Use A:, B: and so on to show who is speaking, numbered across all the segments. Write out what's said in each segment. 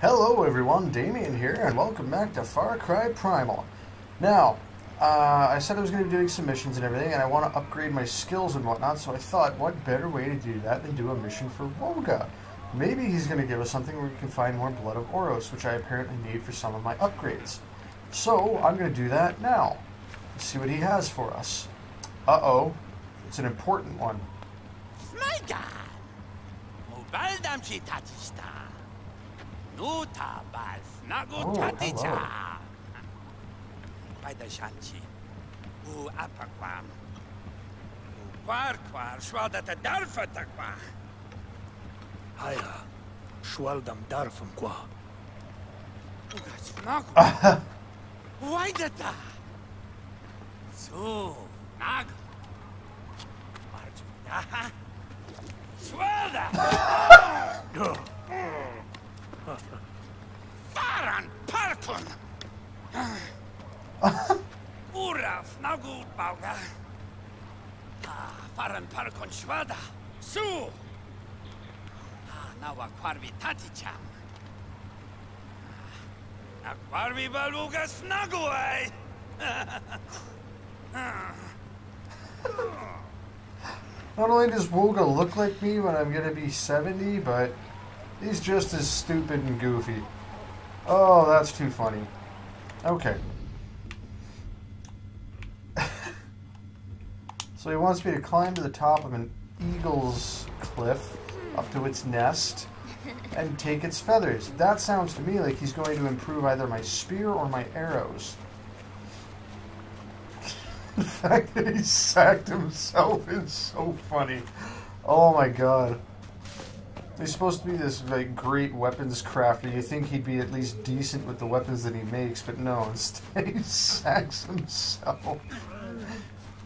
A: Hello everyone, Damian here, and welcome back to Far Cry Primal. Now, uh, I said I was going to be doing some missions and everything, and I want to upgrade my skills and whatnot, so I thought, what better way to do that than do a mission for Wogah? Maybe he's going to give us something where we can find more Blood of Oros, which I apparently need for some of my upgrades. So, I'm going to do that now. Let's see what he has for us. Uh-oh, it's an important one.
B: Smajga! Mubaldam Nutabas Pai da Shanti, o Apaquam, o
C: Quarquar, Shwaldata Darfataquá. Haia,
B: Shwaldam Darfanquá. Uaidata! Tá. Su, Nag! Marjunah! Tá? Ah, Faran parkun szwada! Su! Ah, Nała kwarwi taticham! Na kwarwi baluga snagu!
A: Not only does Wogah look like me when I'm gonna be 70, but he's just as stupid and goofy. Oh, that's too funny. Okay. So he wants me to climb to the top of an eagle's cliff up to its nest and take its feathers. That sounds to me like he's going to improve either my spear or my arrows. The fact that he sacked himself is so funny. Oh my god. He's supposed to be this like great weapons crafter. You think he'd be at least decent with the weapons that he makes, but no, instead he sacks himself.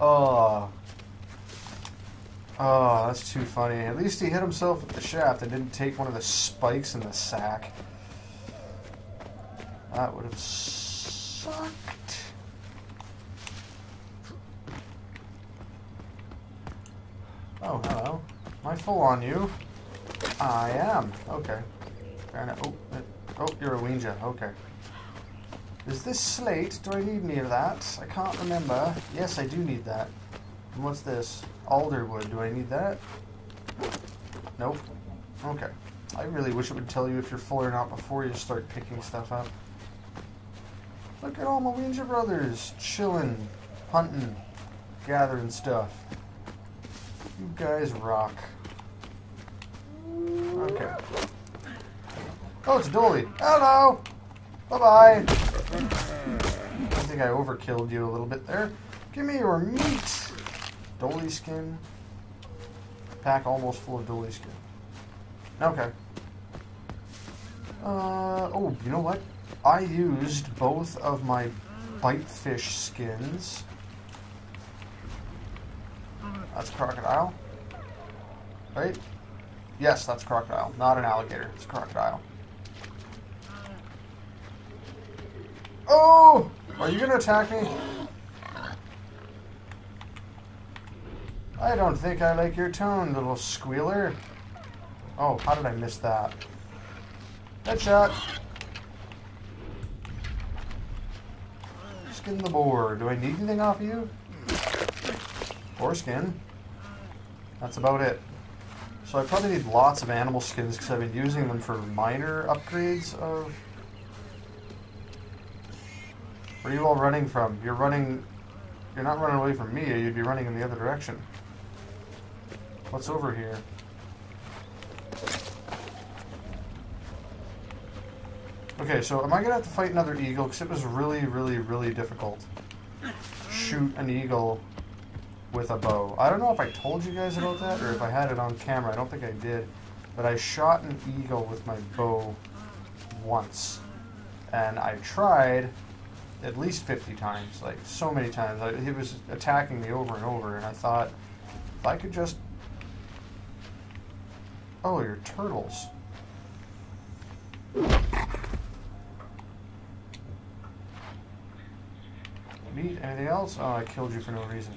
A: Oh. Oh, that's too funny. At least he hit himself with the shaft and didn't take one of the spikes in the sack. That would have sucked. Oh, hello. Am I full on you? I am. Okay. Fair enough. Oh, oh, you're a Wenja. Okay. Is this slate? Do I need any of that? I can't remember. Yes, I do need that. And what's this? Alderwood. Do I need that? Nope. Okay. I really wish it would tell you if you're full or not before you start picking stuff up. Look at all my Wenja brothers chilling, hunting, gathering stuff. You guys rock. Okay. Oh, it's Dolly. Hello! Bye-bye! I think I overkilled you a little bit there. Give me your meat! Dolly skin. Pack almost full of Dolly skin. Okay. Uh, oh, you know what? I used both of my bite fish skins. That's crocodile. Right? Yes, that's crocodile. Not an alligator. It's crocodile. Oh! Are you gonna attack me? I don't think I like your tone, little squealer. Oh, how did I miss that? Headshot! Skin the boar. Do I need anything off of you? Foreskin. That's about it. So I probably need lots of animal skins because I've been using them for minor upgrades of... Where are you all running from? You're running... You're not running away from me, you'd be running in the other direction. What's over here? Okay, so am I to have to fight another eagle? Because it was really, really, really difficult. Shoot an eagle with a bow. I don't know if I told you guys about that or if I had it on camera. I don't think I did. But I shot an eagle with my bow once. And I tried at least 50 times, like so many times. I, he was attacking me over and over, and I thought, if I could just. Oh, you're turtles. Meat, anything else? Oh, I killed you for no reason.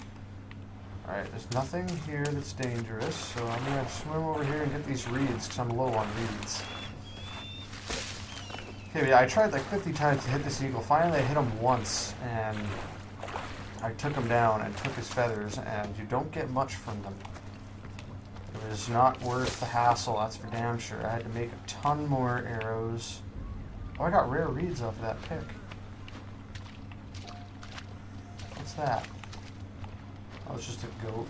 A: Alright, there's nothing here that's dangerous, so I'm gonna swim over here and get these reeds, because I'm low on reeds. Okay, yeah, I tried like 50 times to hit this eagle. Finally, I hit him once, and I took him down and took his feathers, and you don't get much from them. Was not worth the hassle, that's for damn sure. I had to make a ton more arrows. Oh, I got rare reeds off of that pick. What's that? Oh, it's just a goat.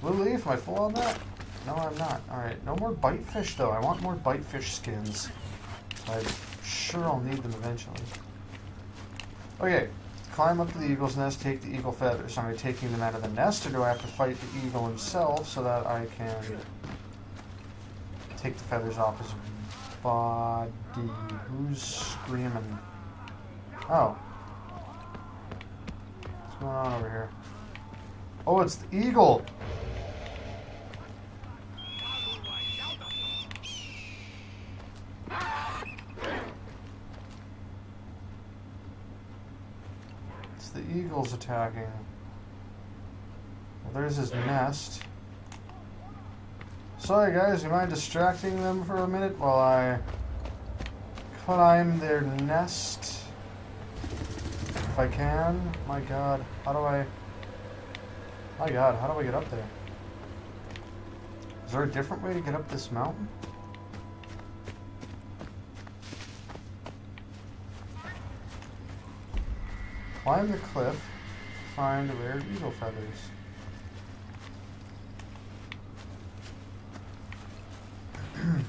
A: Blue leaf, am I full on that? No, I'm not. Alright, no more bite fish though. I want more bite fish skins. I'm sure I'll need them eventually. Okay, climb up to the eagle's nest, take the eagle feathers. Am I taking them out of the nest or do I have to fight the eagle himself so that I can take the feathers off his body? Who's screaming? Oh. What's going on over here? Oh, it's the eagle! It's attacking. Well, there's his nest. Sorry guys, you mind distracting them for a minute while I climb their nest? If I can. My god, how do I... My god, how do I get up there? Is there a different way to get up this mountain? Climb the cliff, find the rare eagle feathers.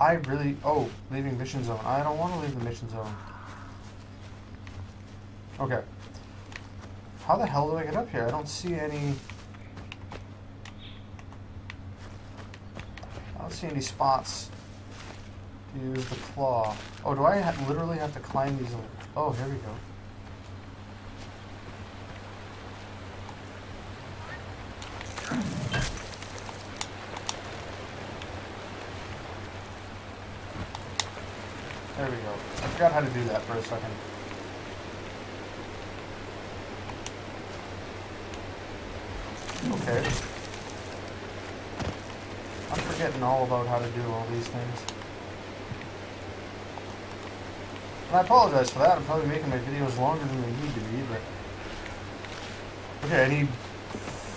A: I really... Oh, leaving mission zone. I don't want to leave the mission zone. Okay. How the hell do I get up here? I don't see any... I don't see any spots use the claw. Oh, do I ha literally have to climb these? Oh, here we go. There we go. I forgot how to do that for a second. Okay. I'm forgetting all about how to do all these things. And I apologize for that. I'm probably making my videos longer than they need to be, but... Okay, I need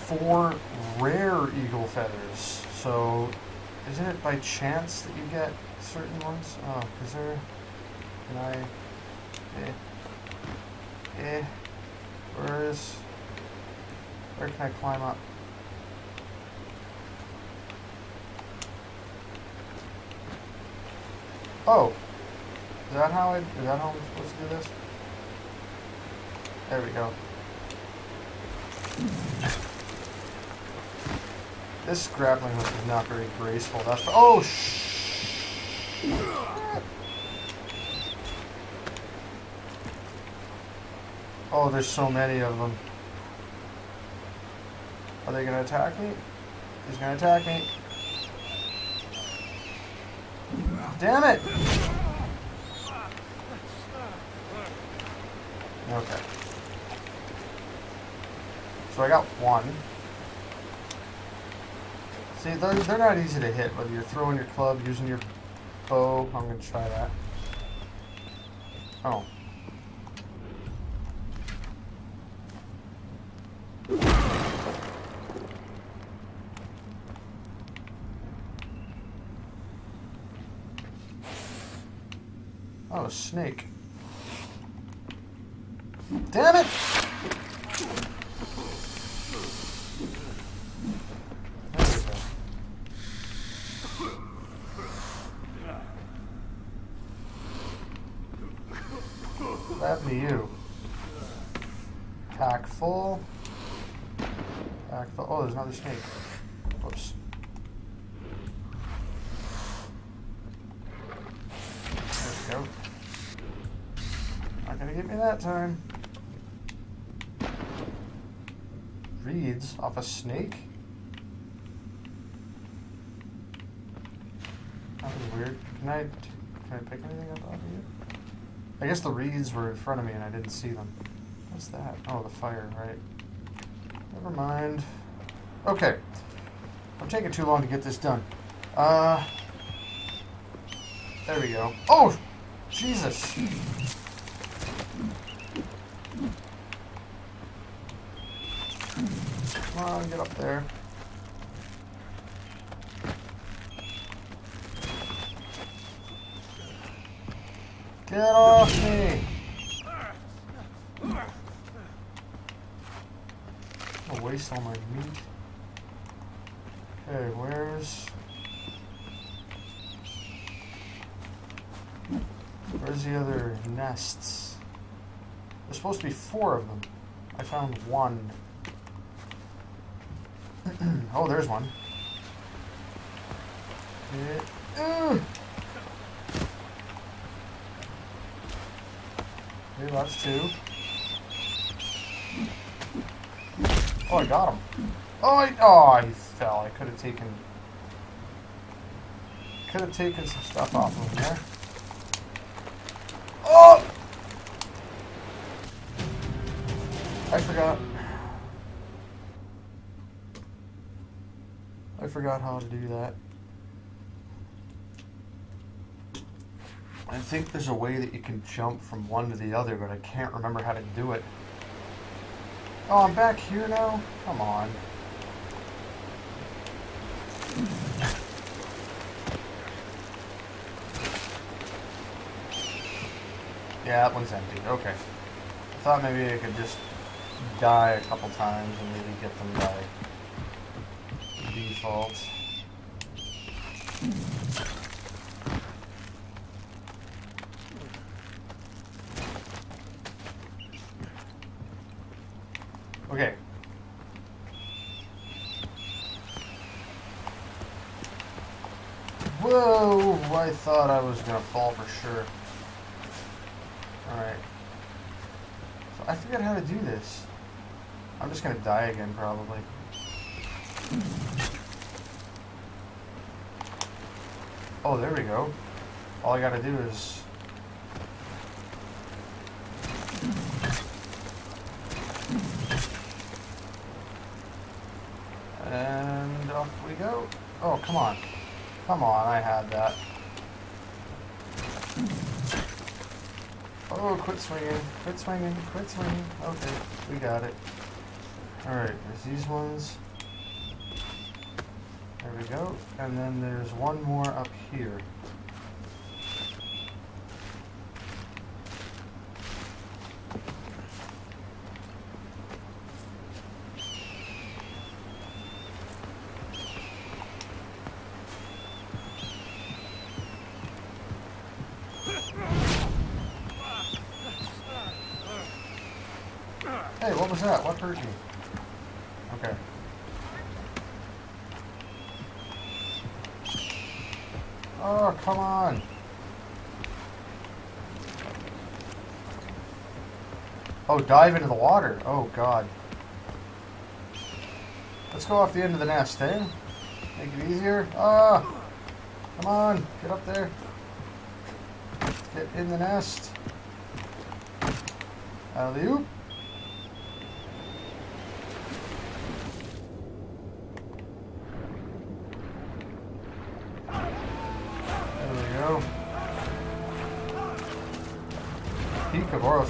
A: four rare eagle feathers. So, isn't it by chance that you get certain ones? Oh, is there... Can I... Eh. Eh. Where is... Where can I climb up? Oh! Is that how I... Is that how I'm supposed to do this? There we go. This grappling hook is not very graceful. That's... Oh, shh! Oh, there's so many of them. Are they gonna attack me? He's gonna attack me. Damn it! Okay. So I got one. See, they're, they're not easy to hit, whether you're throwing your club, using your bow. I'm gonna try that. Oh. Oh, snake. Damn it! There we go. What happened to you? Pack full. Oh, there's another snake. Whoops. There we go. Not gonna get me that time. Reeds off a snake? That was weird. Can I, can I pick anything up off of you? I guess the reeds were in front of me and I didn't see them. What's that? Oh, the fire, right. Never mind. Okay. I'm taking too long to get this done. Uh, There we go. Oh! Jesus! Come on, get up there. Get off me! I'll waste all my meat. Okay, where's... Where's the other nests? There's supposed to be four of them. I found one. oh, there's one. Yeah. Okay, that's two. Oh, I got him. Oh, I, oh, he fell. I could have taken... Could have taken some stuff off of him there. Oh! I forgot. I forgot how to do that. I think there's a way that you can jump from one to the other, but I can't remember how to do it. Oh, I'm back here now? Come on. Yeah, that one's empty. Okay. I thought maybe I could just die a couple times and maybe get them by default. Okay. Whoa! I thought I was gonna fall for sure. Alright. So I forget how to do this. I'm just gonna die again, probably. Oh, there we go. All I gotta do is... And off we go. Oh, come on. Come on, I had that. Oh, quit swinging, quit swinging, quit swinging. Okay, we got it. Alright, there's these ones. There we go. And then there's one more up here. Hey, what was that? What hurt you? Okay. Oh, come on. Oh, dive into the water. Oh, God. Let's go off the end of the nest, eh? Make it easier. Ah! Come on, get up there. Get in the nest. Alley-oop.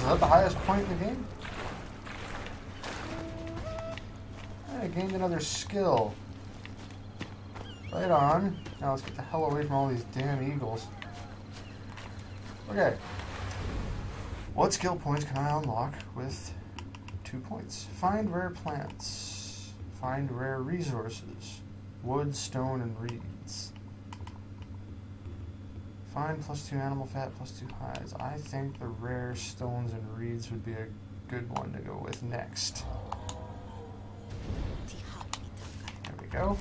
A: That the highest point in the game? I gained another skill. Right on. Now let's get the hell away from all these damn eagles. Okay. What skill points can I unlock with two points? Find rare plants. Find rare resources. Wood, stone, and reeds. Find plus two animal fat, plus two hides. I think the rare stones and reeds would be a good one to go with next. There we go.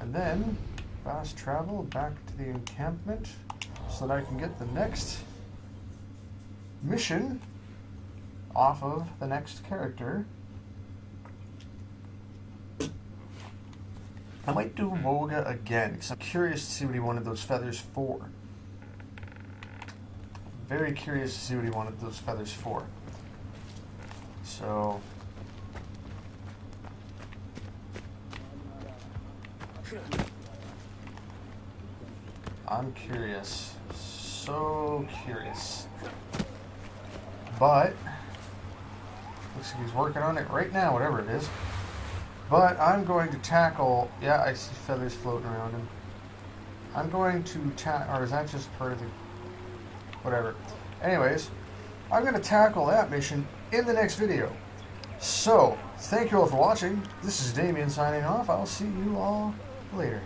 A: And then, fast travel back to the encampment so that I can get the next mission off of the next character. I might do Wogah again because I'm curious to see what he wanted those feathers for. Very curious to see what he wanted those feathers for. So. I'm curious. So curious. But, looks like he's working on it right now, whatever it is. But I'm going to tackle. Yeah, I see feathers floating around him. I'm going to tackle. Or is that just part of the. Whatever. Anyways, I'm going to tackle that mission in the next video. So, thank you all for watching. This is Damian signing off. I'll see you all later.